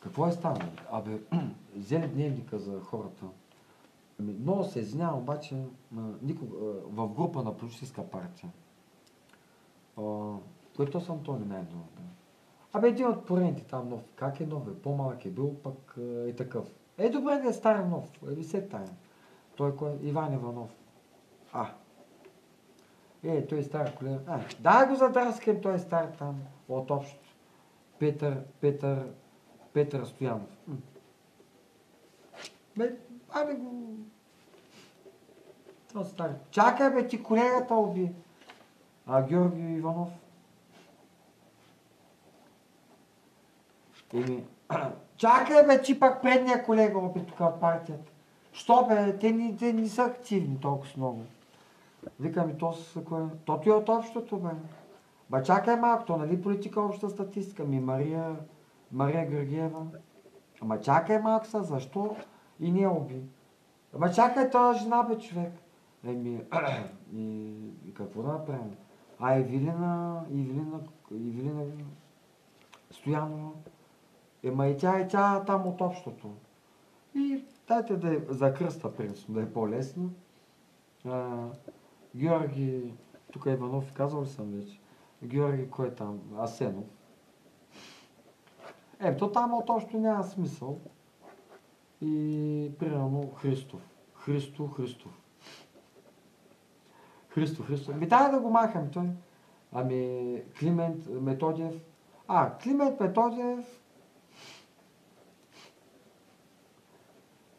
Какво е станало? Абе, взели дневника за хората. Ами, много се извинявам, обаче никога, в група на политическа партия. Което съм Антони най-много. Абе, един от поредните там нов. Как е нов? Е? По-малък е бил, пък е такъв. Е, добре да е стар нов. Е, ви се тая. Той кой е? Иван Иванов. А. Е, той е стар колега. А, дай го задраскам, той е стар там. От общото. Петър, Петър, Петър Стоянов. Бе, абе го... Това стар. Чакай бе, ти колегата уби. А Георги Иванов? Еми, чакай бе, ти пак предния колега опит тук в партията. Що бе, те не, те не са активни толкова много. Викам то с кое? То ти е от общото бе. Ба чакай малко, то нали политика обща статистика? Ми Мария, Мария Георгиева. Ама чакай малко са, защо и не уби? Ама чакай тази жена бе човек. Еми, и, и какво да направим? А Евилина, Евилина, Евилина Стоянова, ема и тя, и тя там от общото. И дайте да е за кръста, принципно, да е по-лесно. А, Георги, тук Иванов, казал ли съм вече? Георги, кой е там? Асенов. Е, то там от още няма смисъл. И примерно Христов. Христо, Христов. Христо, Христо. Ми дай да го махам той. Ами Климент Методиев. А, Климент Методиев.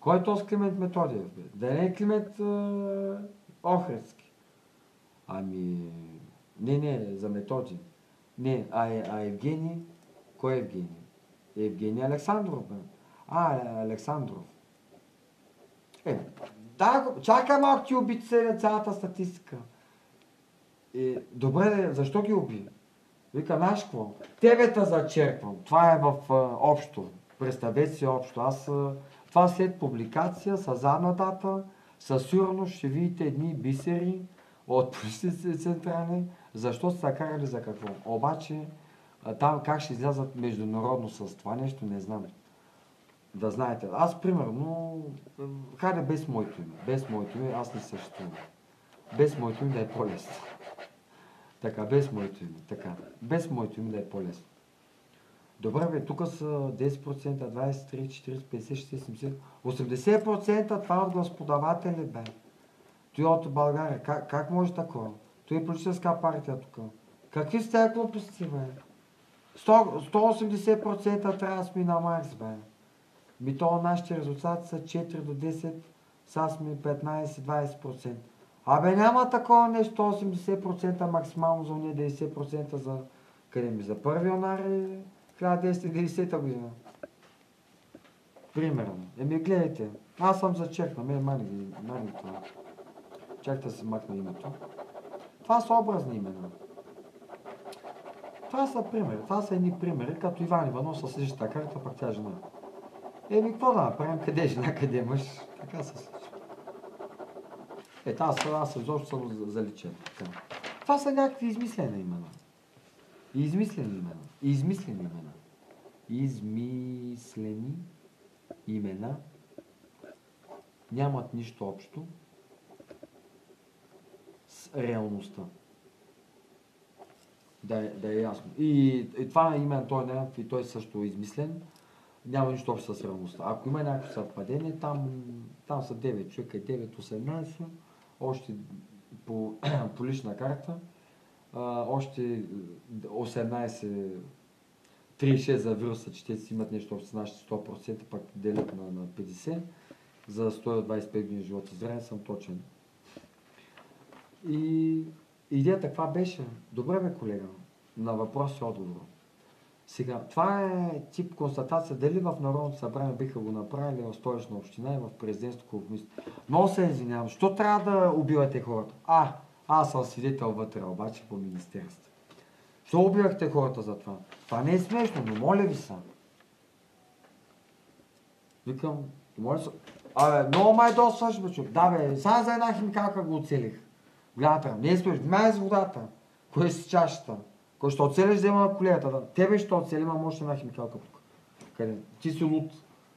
Кой е този Климент Методиев? Бе? Да не е Климент е, Охридски. Ами, не, не, за Методи. Не, а, а Евгений, кой е Евгений? Евгений Александров. А, Александров. Е, да, чакай малко ти уби цялата статистика. И, добре, защо ги уби? Вика, знаеш какво? Тебе те зачерпвам. Това е в а, общо. Представете си общо. Аз а, това след публикация с задна дата, със сигурност ще видите едни бисери от централи, защо са карали за какво. Обаче, там как ще излязат международно с това нещо, не знам. Да знаете. Аз, примерно, хайде без моето име. Без моето име аз не съществувам. Без моето име да е по-лесно. Така, без моето име. Така. Без моето име да е по-лесно. Добре, бе, тук са 10%, 23, 40, 50, 60, 70. 80% това от господаватели, бе. Той от България. Как, как може такова? Той е политическа партия тук. Какви сте глупости, бе? 100, 180% трябва да сме на Марс, бе. Ми то нашите резултати са 4 до 10, сега сме 15-20%. Абе няма такова нещо, 80% максимално за уния 90% за къде ми? За 1 януари 1990 година. Примерно. Еми гледайте, аз съм зачекнал, ме мани, мани това. Чак да се макна името. Това са образни имена. Това са примери. Това са едни примери, като Иван Иванов с същата карта, пък тя жена. Еми, какво да направим? Къде е жена, къде е мъж? Така се случва. Е, аз, аз изобщо съм заличен. Това са някакви измислени имена. Измислени имена. Измислени имена. Измислени имена нямат нищо общо с реалността. Да е, да е ясно. И, и това име, той, не, и той също е измислен няма нищо общо с реалността. Ако има някакво съвпадение, там, там са 9 човека, 9-18, още по, по лична карта, а, още 18 36 за вируса, че те си имат нещо общо с нашите 100%, пак делят на, на 50. За 125 години живота здраве съм точен. И идеята каква беше? Добре бе, колега, на въпрос и отговор. Сега, това е тип констатация. Дали в Народното събрание биха го направили в столична община и в президентство комисия. Много се извинявам. Що трябва да убивате хората? А, аз съм свидетел вътре, обаче по министерство. Що убивахте хората за това? Това не е смешно, но моля ви са. Викам, моля се. Абе, много май досваш, бе, човек. Да, бе, само за една химикалка го оцелих. Гледата, не смешно. Внимай с водата. Кое си чашата? Кой ще оцелиш да има на колията? Да. Тебе ще оцели, има още една химикалка тук. Къде? Ти си луд.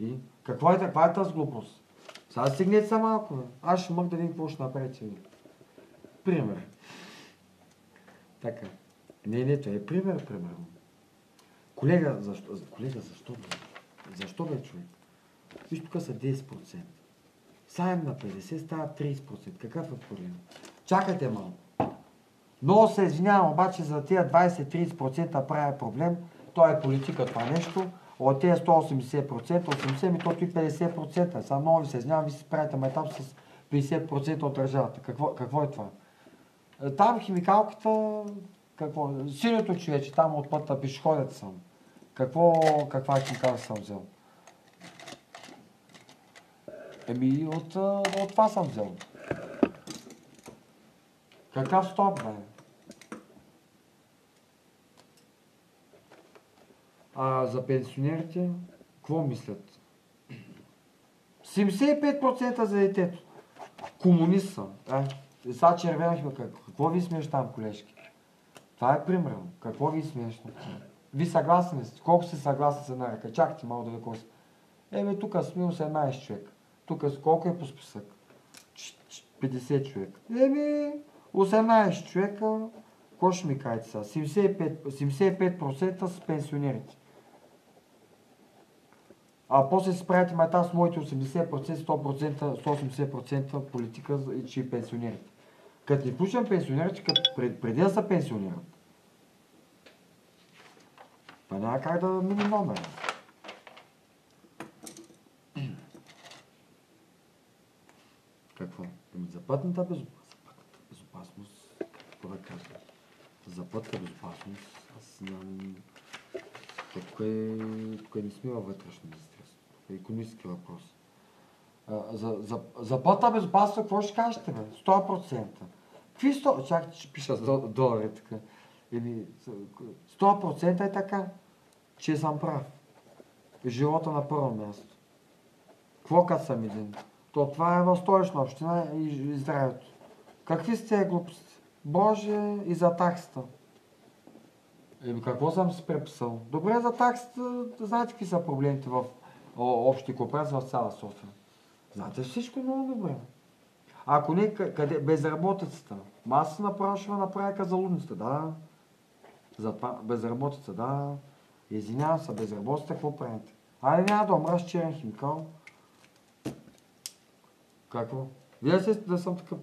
И какво е, каква е тази глупост? Сега стигнете са малко. Бе. Аз ще мъг да видим какво ще направите. Пример. Така. Не, не, това е пример, примерно. Колега, защо, колега, защо бе? Защо бе, човек? Виж, тук са 10%. Сайм на 50 става 30%. Какъв е проблем? Чакайте малко. Много се извинявам, обаче за тия 20-30% правя проблем. То е политика това нещо. От тези 180%, 80% ми то и 50%. Сега много ви се извинявам, ви си правите метап с 50% от държавата. Какво, какво е това? Е, там химикалката, какво? Синьото човече, там от пътя пешеходец съм. Какво, каква химикалка съм взел? Еми, от, от това съм взел. Какъв стоп, бе? А за пенсионерите, какво мислят? 75% за детето. Комунист съм. А, сега червенахме. Какво ви смееш там, колежки? Това е примерно. Какво ви смешно? Ви съгласни сте? Колко сте съгласни с една ръка? Чакайте малко да ви Еми, тук сме 18 човек. Тук колко е по списък? 50 човека. Еми, 18 човека, какво ще ми кажете сега? 75%, 75% с пенсионерите. А после се правите мета с моите 80%, 100%, 180% политика, че и пенсионерите. Като ни пушам пенсионерите, като преди да са пенсионират. Това няма как да мине номер. Какво? Ами за пътната безопасност. Безопасност, какво да кажа? За пътната безопасност, аз нямам... Тук е, тук е не сме във вътрешно министерство. Тук е економически въпрос. А, за, за, за пътната безопасност, какво ще кажете, бе? 100%. Какви 100? Чакайте, ще пиша долари така. Или 100% е така, че съм прав. Живота на първо място. Какво като съм един? То това е в столична община и здравето. Какви сте глупости? Боже, и за таксата. Еми, какво съм си преписал? Добре, за таксата, знаете какви са проблемите в общи купрес в цяла София. Знаете всичко много добре. Ако не, къде, безработицата. Аз направо ще направя за лудницата, да. За безработица, да. Извинявам се, безработица, какво правите? Айде няма да умра с черен химикал. Какво? Вие се да съм такъв.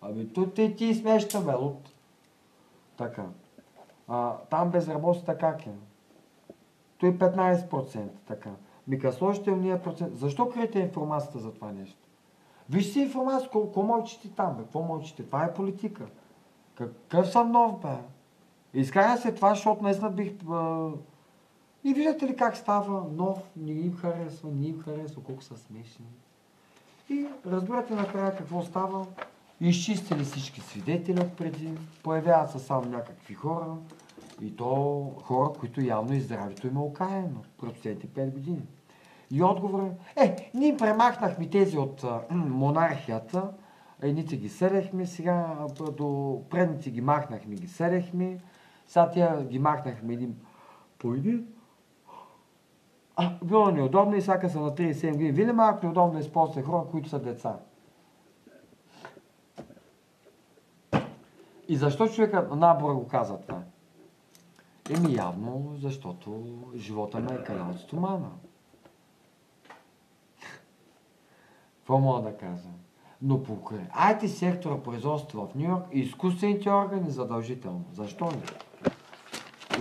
Ами, то ти, ти смешна, бе. Така. А, там безработицата как е? Той 15%, така. Ми сложите уния процент. Защо криете информацията за това нещо? Вижте информация, какво мълчите там, бе? Какво мълчите? Това е политика. Какъв съм нов, бе? Изкара се това, защото наистина бих... А... И виждате ли как става нов, не им харесва, не им харесва, колко са смешни. И разбирате накрая какво става. Изчистили всички свидетели преди, появяват се само някакви хора и то хора, които явно и здравето им е окаяно през последните 5 години. И отговор е, е, ние премахнахме тези от монархията, едните ги селехме, сега до предните ги махнахме, ги селехме, сега тя ги махнахме един по един, а, било неудобно и сега са на 37 години. Винаги малко неудобно използвате хора, които са деца. И защо човека набора го каза това? Еми явно, защото живота ме е калял от стомана. Какво мога да кажа? Но покрай IT сектора производство в Нью Йорк и изкуствените органи задължително. Защо не?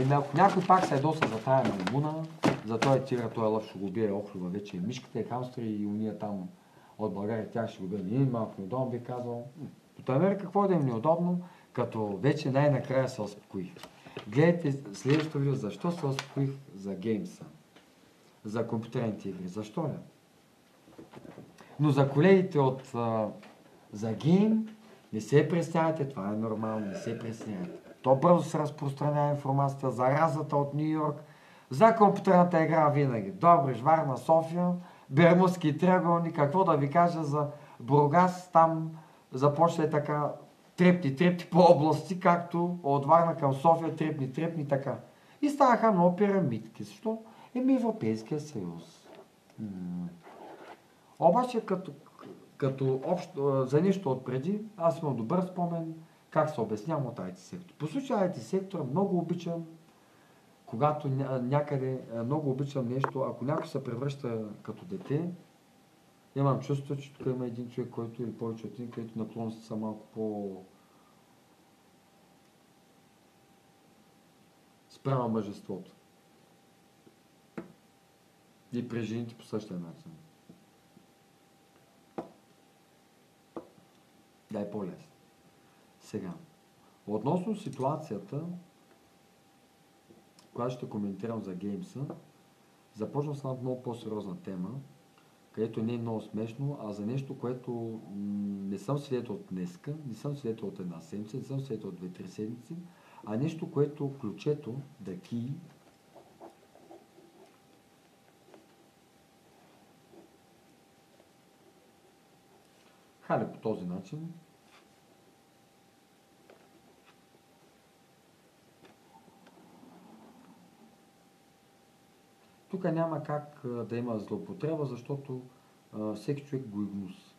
И ако някой пак се ядоса за тая маймуна, за той тира, той лъв ще го бие охлюва вече. Мишката е хамстри и уния там от България, тя ще го бие. Ние малко неудобно би казал. От Америка какво е да им неудобно, като вече най-накрая се успокоих. Гледайте следващото видео, защо се успокоих за геймса, за компютърните игри. Защо не? Но за колегите от за гейм, не се представяте, това е нормално, не се представяте. То бързо се разпространява информацията, заразата от Нью Йорк, за компютърната игра винаги. Добрич, Варна, София, Бермудски триъгълник, какво да ви кажа за Бургас, там започне така трепти, трепти по области, както от Варна към София, трепни, трепни, така. И ставаха много пирамидки. Защо? Еми Европейския съюз. М. Обаче като, като общо, за нещо отпреди, аз имам добър спомен как се обяснявам от IT сектор. По случай IT сектора много обичам, когато някъде, много обичам нещо, ако някой се превръща като дете, имам чувство, че тук има един човек, който или повече от един, който наклонности са малко по... спрямо мъжеството. И при жените по същия начин. Да е по-лесно. Сега, относно ситуацията, която ще коментирам за геймса, започвам с една много по-сериозна тема, където не е много смешно, а за нещо, което не съм свидетел днеска, не съм свидетел от една седмица, не съм свидетел от две-три седмици, а нещо, което ключето, да ки, Хале по този начин. Тук няма как да има злоупотреба, защото всеки човек го и гнус.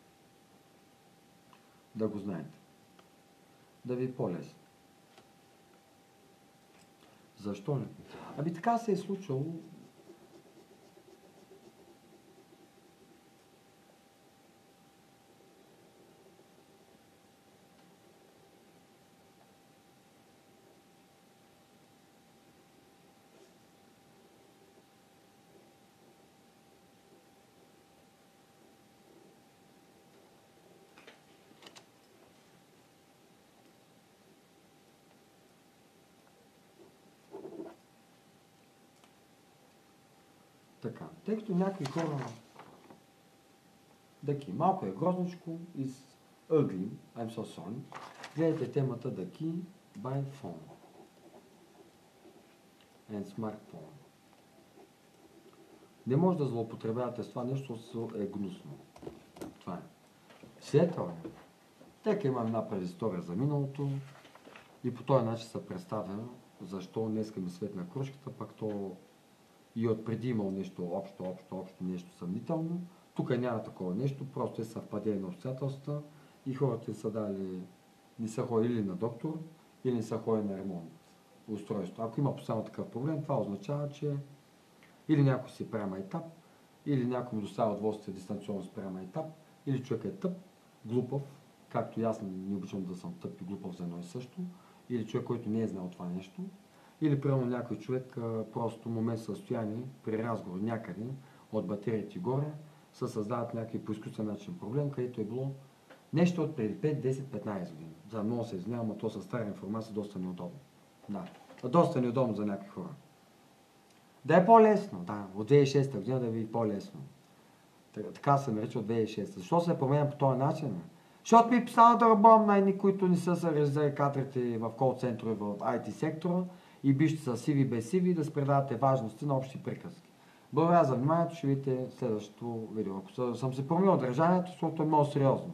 Да го знаете. Да ви е по-лесно. Защо ли? Ами така се е случило Така, тъй като някои хора Даки, малко е грозничко is ugly, I'm so sorry. Гледайте темата Даки by phone and smartphone. Не може да злоупотребявате с това нещо, е гнусно. Това е. Светъл е. Тека имам една предистория за миналото и по този начин се представя защо днеска ми светна кружката, пак то и от преди имал нещо общо, общо, общо, нещо съмнително. Тук няма такова нещо, просто е съвпадение на обстоятелства и хората са дали, не са ходили на доктор или не са ходили на ремонт устройство. Ако има постоянно такъв проблем, това означава, че или някой си приема етап, или някой му доставя удоволствие дистанционно спряма етап, или човек е тъп, глупав, както и аз не обичам да съм тъп и глупав за едно и също, или човек, който не е знал това нещо, или примерно някой човек просто момент състояние при разговор някъде от батериите горе се създават някакви по изкуствен начин проблем, където е било нещо от преди 5, 10, 15 години. За много се извинявам, но то с стара информация доста неудобно. Да, доста неудобно за някакви хора. Да е по-лесно, да, от 2006 година да ви е по-лесно. Така се нарича от 2006. Защо се променя по този начин? Защото ми стана да работим на едни, които не са се резервали кадрите в кол центрове в IT сектора и биште са сиви без сиви да спредавате важности на общи приказки. Благодаря за вниманието, ще видите следващото видео. Ако съм се променил държанието, защото е много сериозно.